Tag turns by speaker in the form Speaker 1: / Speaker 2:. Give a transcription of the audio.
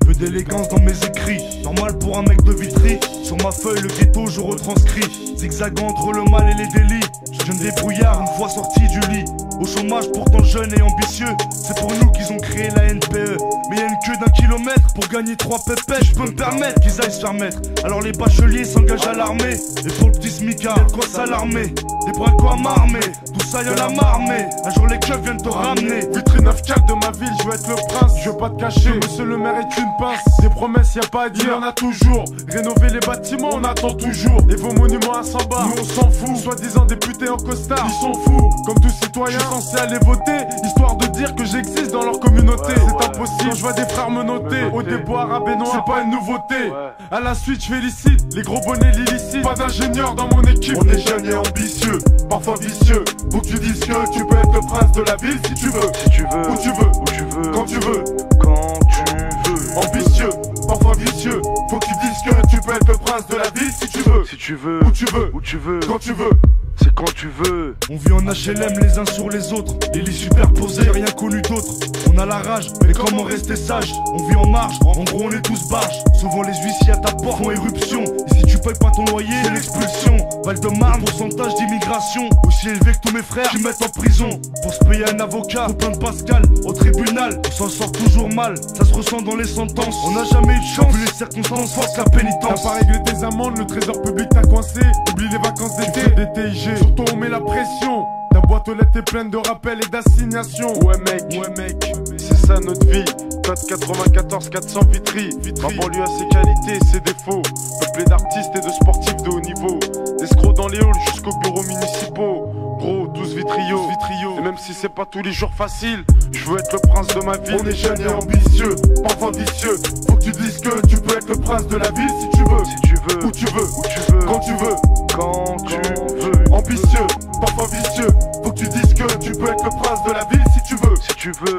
Speaker 1: Peu d'élégance dans mes écrits, normal pour un mec de Vitry. Sur ma feuille, le ghetto, je retranscris. Zigzagant entre le mal et les délits. Je jeune débrouillard une fois sorti du lit. Au chômage, pourtant jeune et ambitieux. C'est pour nous qu'ils ont créé la NPE. Mais y a une queue d'un kilomètre pour gagner trois pépettes. Je peux me permettre qu'ils aillent se faire mettre. Alors les bacheliers s'engagent à l'armée. Et pour le petit smicard, y'a de quoi s'alarmer. Des bras quoi m'armer. Tout ça y'en a marmé. Un jour les keufs viennent te ramener.
Speaker 2: Vitrine 9-4 de ma ville, je veux être le prince, je veux pas te cacher. Monsieur le maire est une pince, des promesses y a pas à dire, on a toujours. Rénover les bâtiments, on attend toujours. Et vos monuments à 100 bars, nous on s'en fout. Soi-disant députés en costard, ils sont fous. Comme tout citoyen, je suis censé aller voter, histoire de dire que j'existe dans leur communauté. C'est impossible, je vois des frères me noter. Au débois arabe et noir, c'est pas une nouveauté. À la suite, je félicite les gros bonnets l'illicite. Pas d'ingénieur dans mon équipe.
Speaker 3: On est jeune et ambitieux, parfois vicieux. Faut que tu dises que tu peux être le prince de la ville si tu veux.
Speaker 4: Si tu veux,
Speaker 3: Où tu veux,
Speaker 4: où tu veux,
Speaker 3: quand tu veux.
Speaker 4: quand tu veux.
Speaker 3: Ambitieux, parfois vicieux. Faut que tu dises que tu peux être le prince de la ville si tu veux.
Speaker 4: Si tu veux,
Speaker 3: Où tu veux,
Speaker 4: où tu veux,
Speaker 3: quand tu veux.
Speaker 4: C'est quand tu veux.
Speaker 1: On vit en HLM les uns sur les autres, les lits superposés, rien connu d'autre. On a la rage, mais comment rester sage? On vit en marge, en gros on est tous barges. Souvent les huissiers à ta porte font éruption. Et si tu payes pas ton loyer, c'est l'expulsion. Val de Marne, pourcentage d'immigration. Aussi élevé que tous mes frères qui mettent en prison. Pour se payer un avocat, plein de Pascal, au tribunal, on s'en sort toujours mal. Ça se ressent dans les sentences. On n'a jamais eu de chance, vu les circonstances, force la
Speaker 2: T'as
Speaker 1: pénitence.
Speaker 2: pas réglé tes amendes, le trésor public t'a coincé. Oublie les vacances des Surtout on met la pression. Ta boîte aux lettres est pleine de rappels et d'assignations.
Speaker 4: Ouais mec, ouais mec, c'est ça notre vie. Code 94 400 Vitry. Ma banlieue a ses qualités et ses défauts. Peuplé d'artistes et de sportifs de haut niveau. Escrocs dans les halls jusqu'aux bureaux municipaux. Gros, tous vitrio, vitrio. Et même si c'est pas tous les jours facile, je veux être le prince de ma ville.
Speaker 3: On est jeune et ambitieux, parfois vicieux. Faut que tu dises que tu peux être le prince de la ville si tu veux.
Speaker 4: Si tu veux,
Speaker 3: Où tu veux,
Speaker 4: où tu veux,
Speaker 3: quand tu veux.
Speaker 4: quand tu veux.
Speaker 3: Ambitieux, parfois vicieux. Faut que tu dises que tu peux être le prince de la ville si tu veux.
Speaker 4: Si
Speaker 3: tu veux,